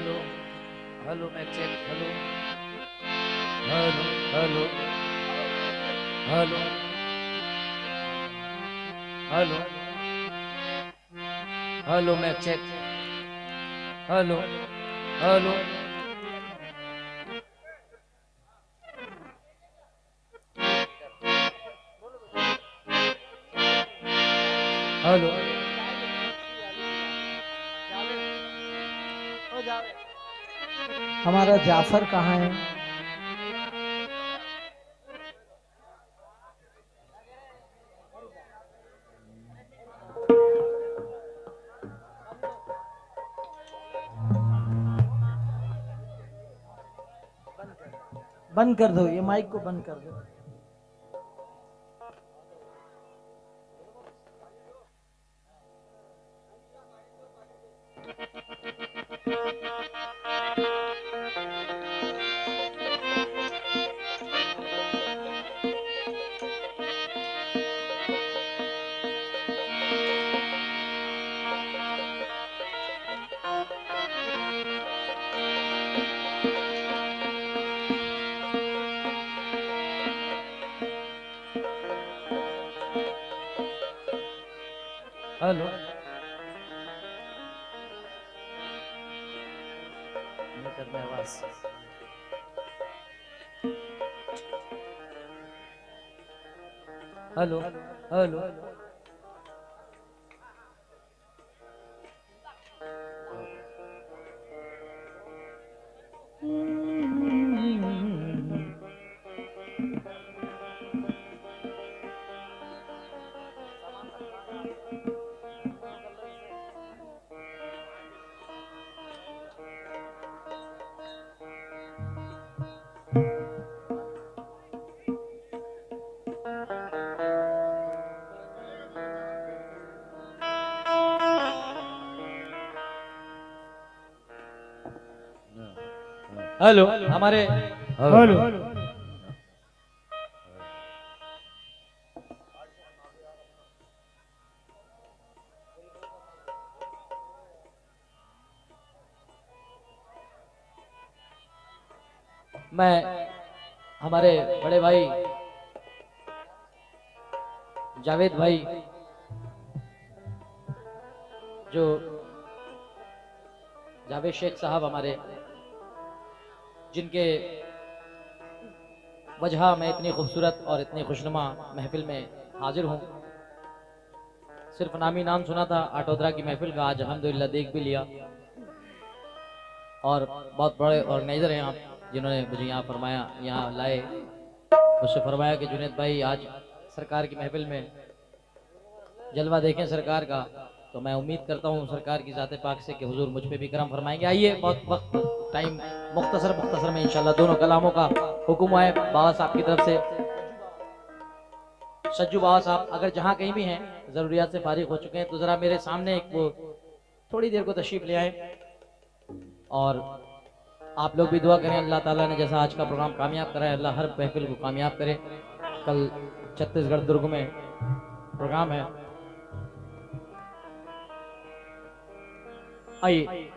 hello, hello, accept, hello, hello, hello, hello, hello, hello, accept, hello, hello. hello. ہمارا جعفر کہاں ہے؟ بند کر دو یہ مائک کو بند کر دو۔ હલો હલો ہلو ہمارے ہلو۔ میں ہمارے بڑے بھائی جاوید بھائی جو جاوید شیخ صاحب ہمارے جن کے وجہ میں اتنی خوبصورت اور اتنی خوشنما محفل میں حاضر ہوں۔ صرف نامی نام سنا تھا، آٹودرا کی محفل کا آج الحمدللہ دیکھ بھی لیا۔ اور بہت بڑے آرگنائزر ہیں آپ جنہوں نے مجھے یہاں فرمایا، یہاں لائے۔ مجھ سے فرمایا کہ جنید بھائی، آج سرکار کی محفل میں جلوہ دیکھیں سرکار کا۔ تو میں امید کرتا ہوں سرکار کی ذات پاک سے کہ حضور مجھ پہ بھی کرم فرمائیں گے۔ آئیے، بہت وقت ٹائم مختصر مختصر میں انشاءاللہ دونوں کلاموں کا حکم ہے بابا صاحب کی طرف سے۔ سجو بابا صاحب، اگر جہاں کہیں بھی ہیں، ضروریات سے فارغ ہو چکے ہیں، تو ذرا میرے سامنے ایک وہ تھوڑی دیر کو تشریف لے آئیں۔ اور آپ لوگ بھی دعا کریں، اللہ تعالیٰ نے جیسا آج کا پروگرام کامیاب کرا ہے، اللہ ہر محفل کو کامیاب کرے۔ کل چھتیس گڑھ درگ میں پروگرام ہے۔ آئیے۔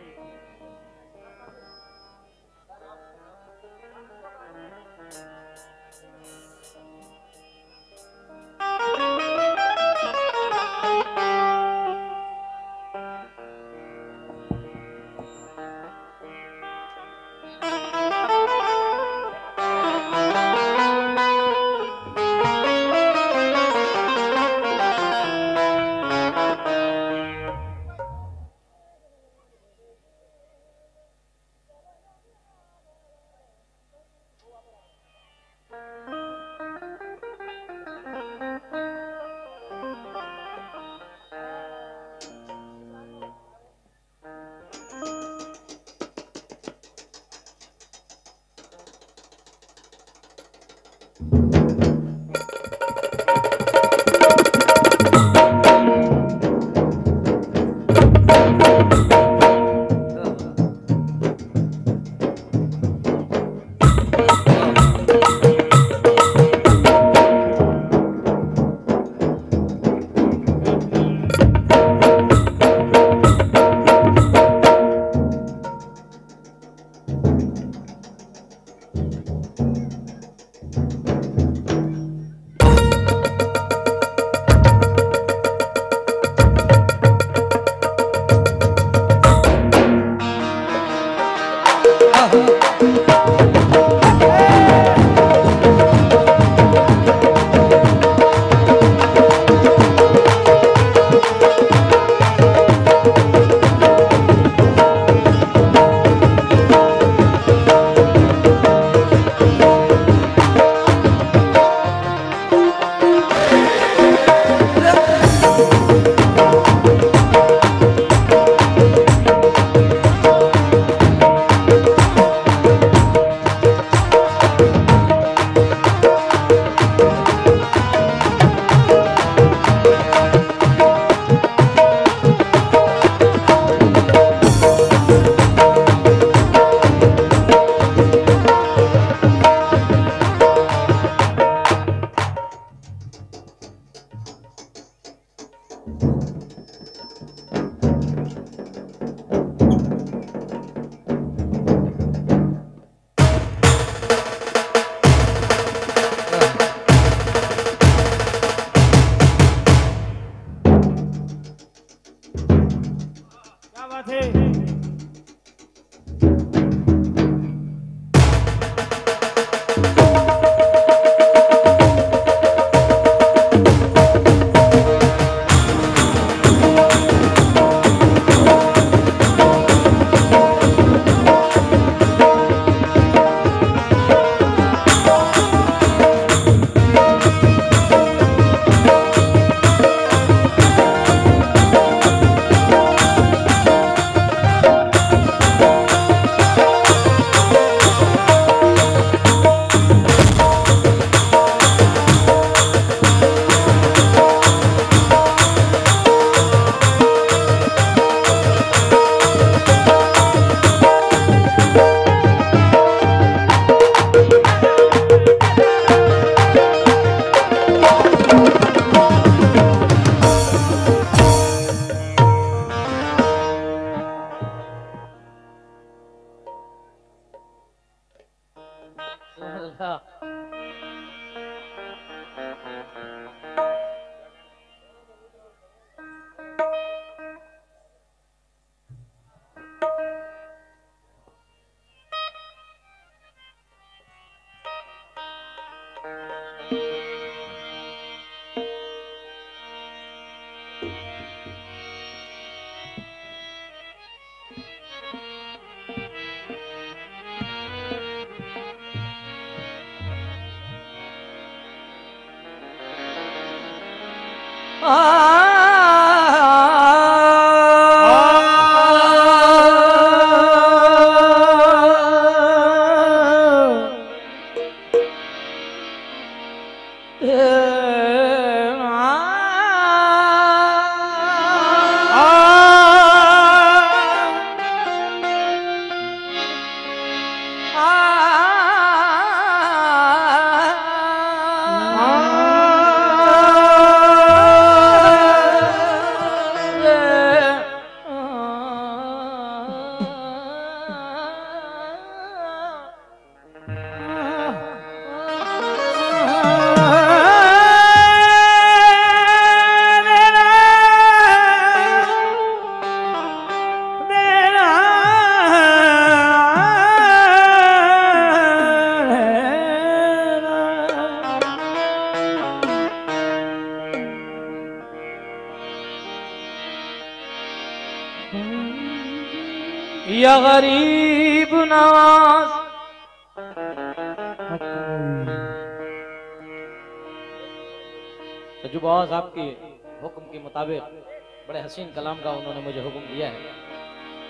حسین کلام کا انہوں نے مجھے حکم دیا ہے۔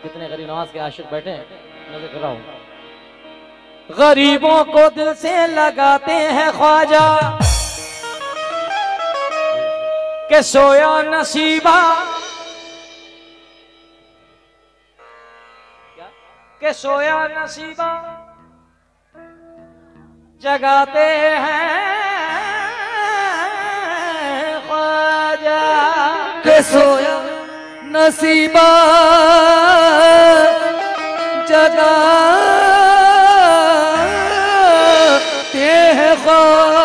کتنے غریب نواز کے عاشق بیٹھے ہیں نظر کر رہا ہوں۔ غریبوں کو دل سے لگاتے ہیں خواجہ۔ کہ سویا نصیبہ۔ کہ سویا نصیبہ۔ جگاتے ہیں خواجہ۔ کہ سویا نصیبہ جگہ ہیں خواجہ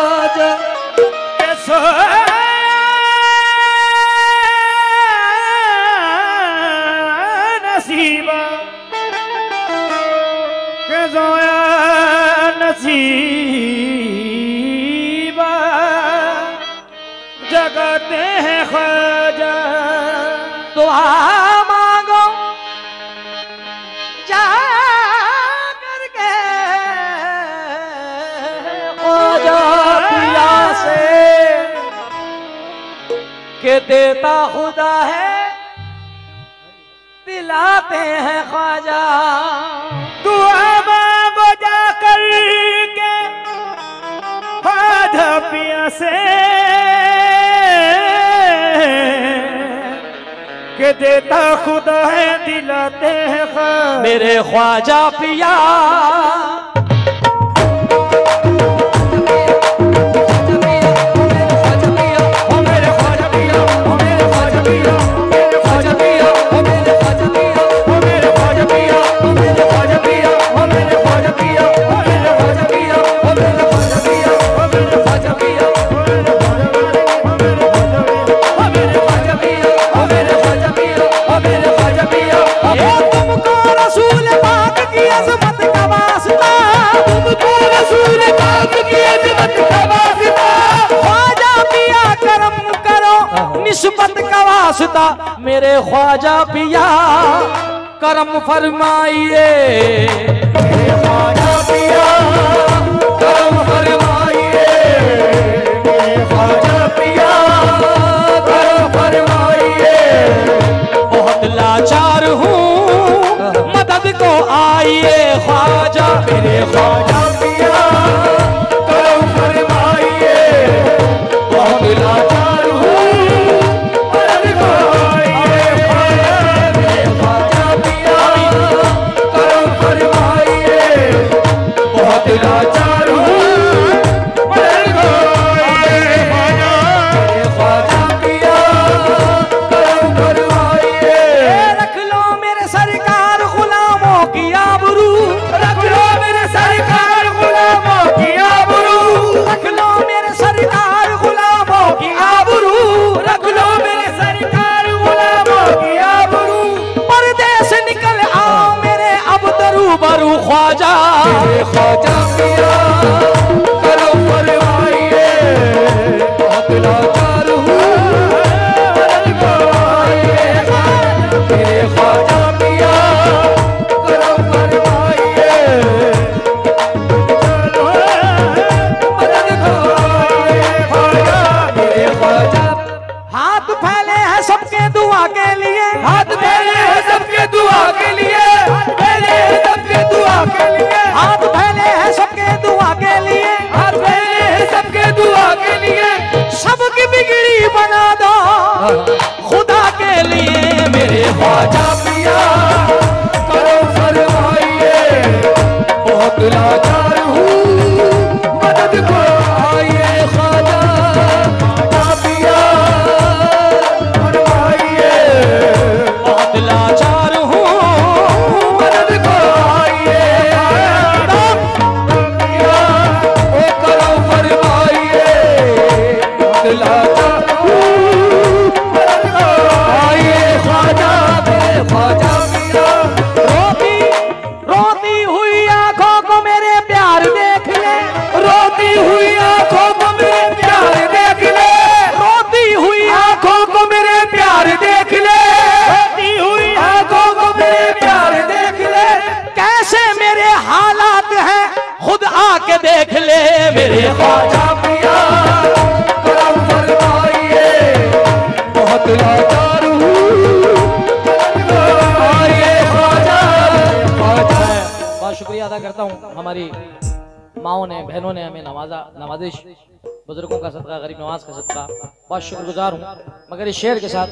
خدا ہے۔ دلاتے ہیں خواجہ۔ دعا مانگو جا کر کے خواجہ پیا سے کہ دیتا خدا ہے، دلاتے ہیں خواجہ۔ میرے خواجہ پیا۔ واسطہ میرے خواجہ پیا کرم فرمائیے۔ میرے خواجہ پیا کرم فرمائیے۔ میرے خواجہ پیا کرم فرمائیے۔ بہت لاچار ہوں مدد کو آئیے خواجہ۔ میرے خواجہ پیا کرم فرمائیے۔ بہت لاچار ہاتھ پھیلے ہیں سب کے دعا کے لیے۔ ہاتھ پھیلے ہیں سب کے دعا کے لیے۔ ہاتھ پھیلے ہیں سب کے دعا کے لیے۔ ہاتھ پھیلے ہیں سب کے دعا کے لیے۔ ہاتھ پھیلے سب کے دعا کے لیے۔ سب کی شکریہ ادا کرتا ہوں۔ ہماری ماؤں نے، بہنوں نے ہمیں نوازا، نوازش، بزرگوں کا صدقہ، غریب نواز کا صدقہ۔ بہت شکر گزار ہوں۔ مگر اس شعر کے ساتھ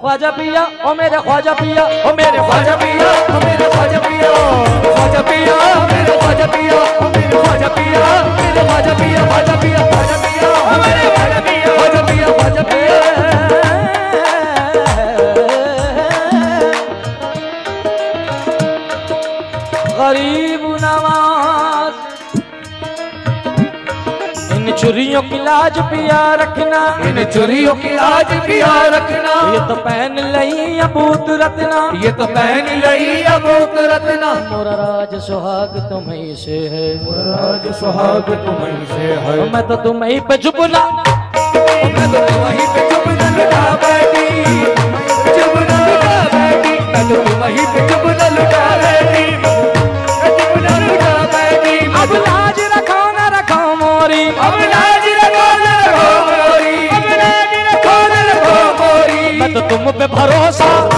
خواجہ پیا او میرے خواجہ پیا او میرے خواجہ پیا او میرے خواجہ پیا خواجہ پیا میرے خواجہ پیا او میرے خواجہ پیا میرے خواجہ پیا خواجہ پیا خواجہ پیا او میرے خواجہ پیا چوریوں کی لاج پیا رکھنا ان چوریوں کی لاج پیا رکھنا یہ تو پہن لئی ابوت رتنا یہ تو پہن لئی ابوت رتنا مورا راج سہاگ تمہیں سے ہے مورا راج سہاگ تمہیں سے ہے میں تو تمہیں پہ جبنا میں تو تمہیں پہ جبنا لٹا بیٹی جبنا لٹا بیٹی میں تو تمہیں پہ جبنا تو تم پہ بھروسہ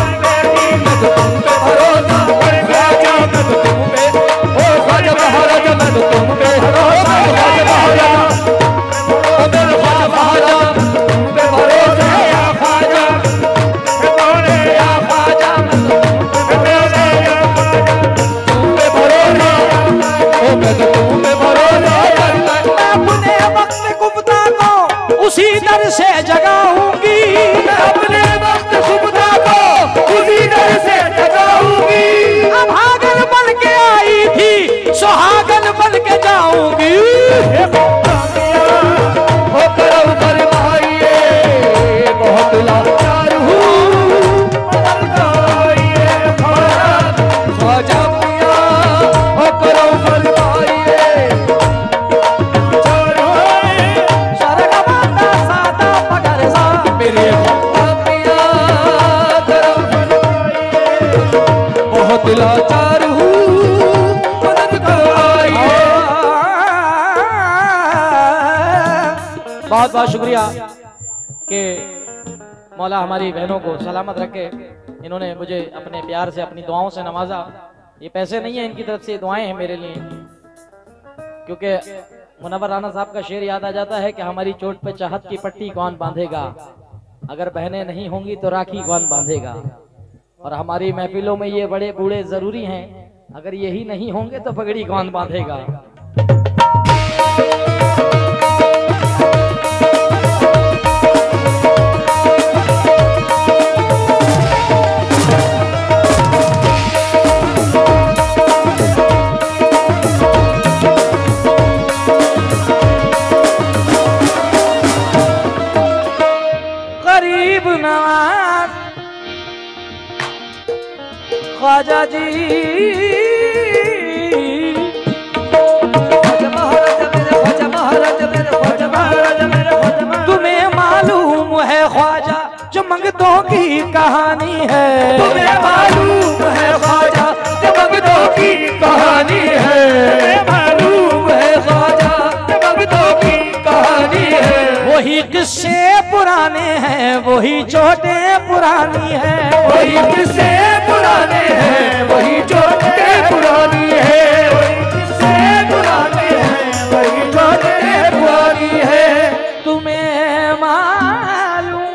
بہت شکریہ کہ مولا ہماری بہنوں کو سلامت رکھے۔ انہوں نے مجھے اپنے پیار سے، اپنی دعاؤں سے نوازا۔ یہ پیسے نہیں ہیں ان کی طرف سے دعائیں ہیں میرے لیے۔ کیونکہ منور رانا صاحب کا شعر یاد آ جاتا ہے کہ ہماری چوٹ پہ چاہت کی پٹی کون باندھے گا۔ اگر بہنیں نہیں ہوں گی تو راکھی کون باندھے گا۔ اور ہماری محفلوں میں یہ بڑے بوڑھے ضروری ہیں۔ اگر یہی نہیں ہوں گے تو پگڑی کون باندھے گا۔ راجا جی منگتوں کی کہانی ہے معلوم ہے خواجہ کہ کی کہانی ہے معلوم ہے خواجہ کہ منگتوں کی کہانی ہے وہی قصے پرانے ہیں وہی چوٹے پرانی ہیں۔ وہی کس پرانے ہیں وہی چوٹے پرانی ہیں۔ وہی کس پرانے ہیں وہی چوٹے پرانی ہیں۔ تمہیں معلوم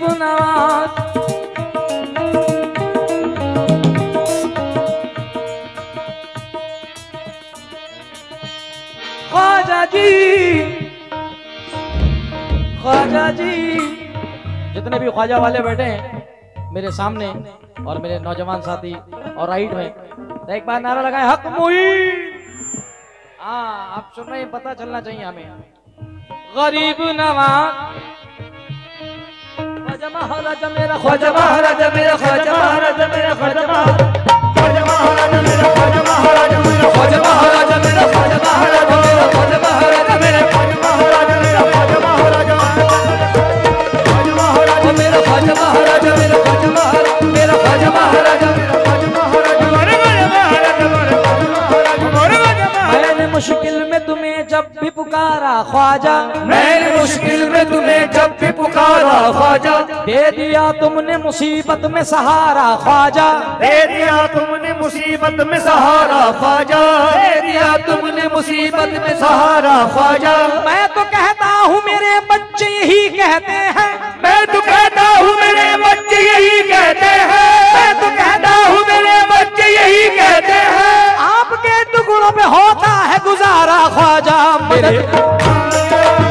غریب نواز خواجہ جی۔ خواجہ جی۔ جتنے بھی خواجہ والے بیٹھے ہیں، میرے سامنے اور میرے نوجوان ساتھی اور رائٹ میں ایک بار نعرہ لگائے حق معین ہاں آپ سن رہے ہیں، پتہ چلنا چاہیے ہمیں۔ غریب نواز۔ خواجہ میرا خواجہ میرا خواجہ میرا خواجہ خواجہ میرا خواجہ میرا خواجہ میرا خواجہ میرا خواجہ میرا خواجہ میرا خواجہ میرا خواجہ میرا خواجہ میرا خواجہ میں نے مشکل میں تمہیں جب بھی پکارا خواجہ میں نے مشکل میں تمہیں دے دیا تم نے مصیبت میں سہارا خواجہ۔ دے دیا تم نے مصیبت میں سہارا خواجہ۔ دے دیا تم نے مصیبت میں سہارا خواجہ۔ میں تو کہتا ہوں میرے بچے یہی کہتے ہیں۔ میں تو کہتا ہوں میرے بچے یہی کہتے ہیں۔ میں تو کہتا ہوں میرے بچے یہی کہتے ہیں۔ آپ کے ٹکڑوں پہ ہوتا ہے گزارا خواجہ۔ مدد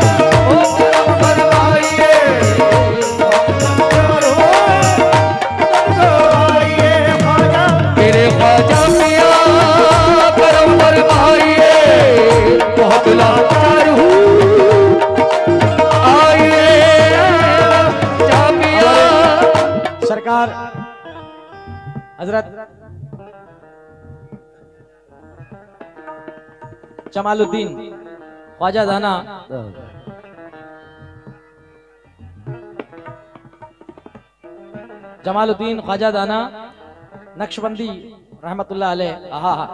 سرکار حضرت جمال الدین، خواجہ دانا۔ جمال الدین، خواجہ دانا نقش بندی رحمت اللہ علیہ۔ آہا ہا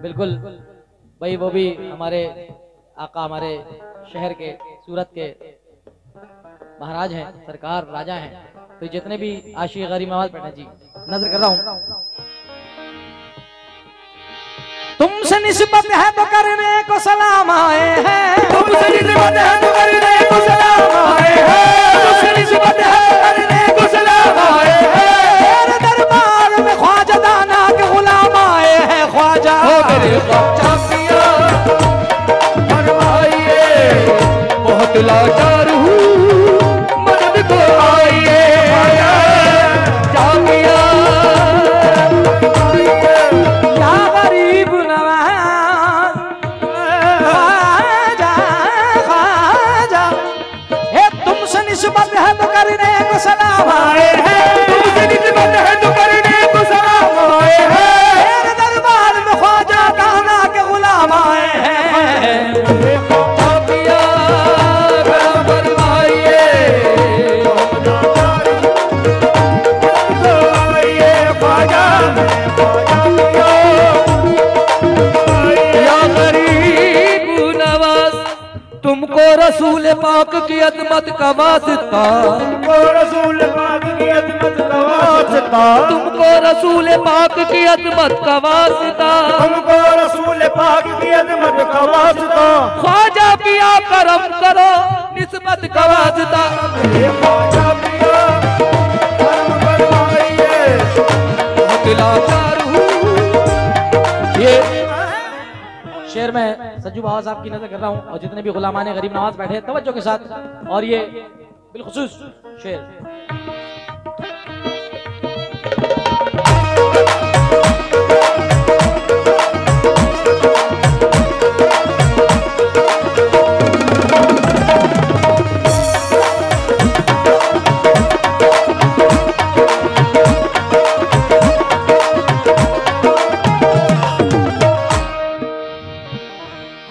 بالکل۔ بھائی، وہ بھی ہمارے آقا، ہمارے شہر کے، سورت کے مہاراج ہیں، سرکار راجہ ہیں۔ تو جتنے بھی عاشق غریب آواز بیٹھے جی نظر کر رہا ہوں۔ تم سے نسبت ہے تو کرنے کو سلام آئے ہیں۔ تم سے نسبت ہے تو کرنے کو سلام آئے ہیں۔ تم سے نسبت ہے تو کرنے کو سلام آئے ہیں۔ تیرے دربار میں خواجہ دانا کے غلام آئے ہیں خواجہ۔ میرے خواجہ میاں فرمائیے بہت لاچار عظمت کا واسطہ۔ تم کو رسول پاک کی عظمت کا واسطہ۔ تم کو رسول پاک کی عظمت کا واسطہ۔ تم کو رسول پاک کی عظمت کا واسطہ۔ خواجہ پیا کرم کرو نسبت کا واسطہ۔ خواجہ پیا کرم فرمائیے۔ بہت نظر میں سجو بابا صاحب کی نظر کر رہا ہوں اور جتنے بھی غلامان غریب نواز بیٹھے توجہ کے ساتھ اور یہ بالخصوص شعر۔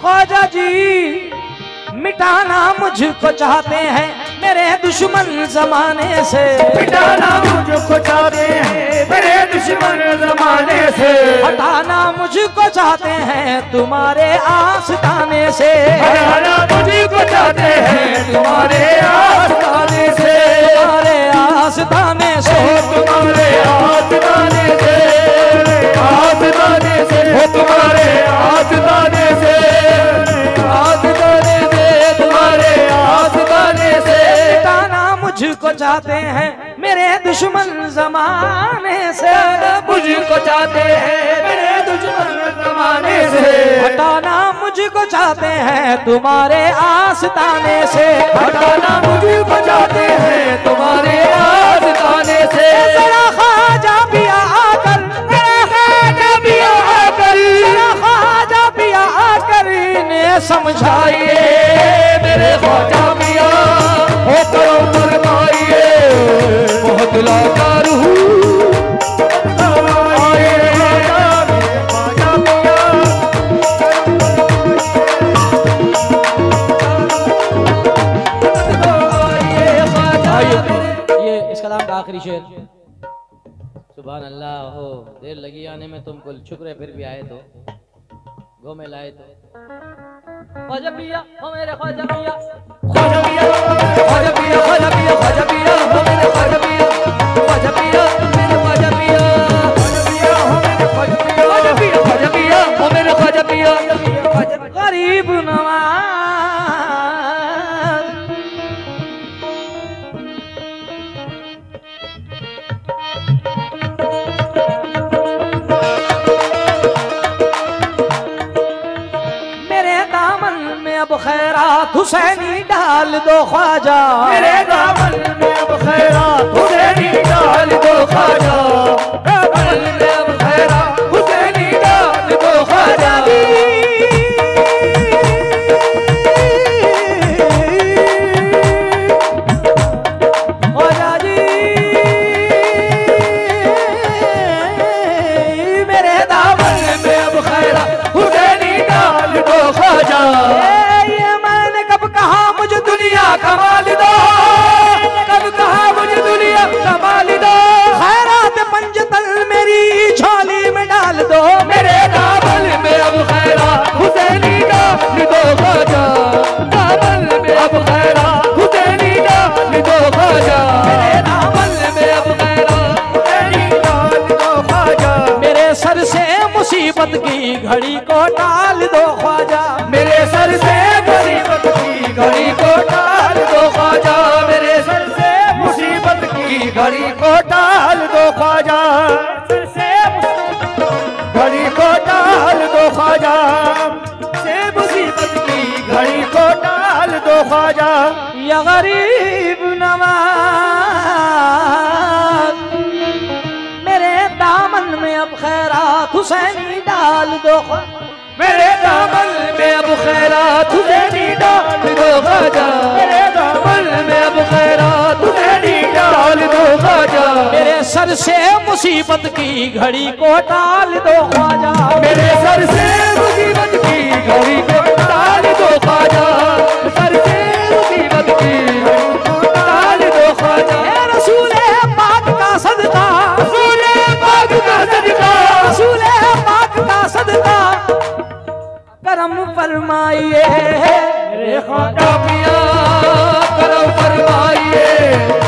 خواجہ جی مٹانا مجھ کو چاہتے ہیں۔ میرے دشمن زمانے سے۔ مٹانا مجھ کو چاہتے ہیں۔ میرے دشمن زمانے سے۔ ہٹانا مجھ کو چاہتے ہیں تمہارے آستانے سے۔ ہٹانا مجھ کو چاہتے ہیں تمہارے آستانے سے۔ تمہارے آستانے سے۔ تمہارے آستانے سے۔ آستانے سے۔ تمہارے آستانے سے۔ آستانے سے مجھ کو چاہتے ہیں میرے دشمن زمانے سے۔ مجھ کو چاہتے ہیں میرے دشمن زمانے سے۔ ہٹانا مجھ کو چاہتے ہیں تمہارے آستانے سے۔ ہٹانا مجھ کو چاہتے ہیں تمہارے آستانے سے۔ ذرا خواجہ بھی آ کر۔ ذرا خواجہ بھی آ کر۔ ذرا خواجہ بھی آ کر۔ انہیں سمجھائیے۔ میں تم کو شکر ہے پھر بھی آئے تو گو میں لائے تو۔ خواجہ پیا ہو میرے خواجہ پیا۔ خواجہ میاں خواجہ میاں خواجہ میاں خواجہ میاں ہو میرے خواجہ میاں خواجہ میاں میرے خواجہ میاں خواجہ میاں ہو میرے خواجہ میاں خواجہ میاں حسینی ڈال دو خواجہ۔ میرے دامن میں اب خیرات۔ حسینی ڈال دو خواجہ۔ دامن میں سر سے مصیبت کی گھڑی کو ڈال دو خواجہ۔ میرے سر سے مصیبت کی گھڑی کو ڈال دو خواجہ۔ سر سے مصیبت کی گھڑی کو ڈال دو خواجہ۔ اے رسول پاک کا صدقہ۔ رسول پاک کا صدقہ۔ رسول پاک کا صدقہ۔ کرم فرمائیے۔ میرے خواجہ میاں کرم فرمائیے۔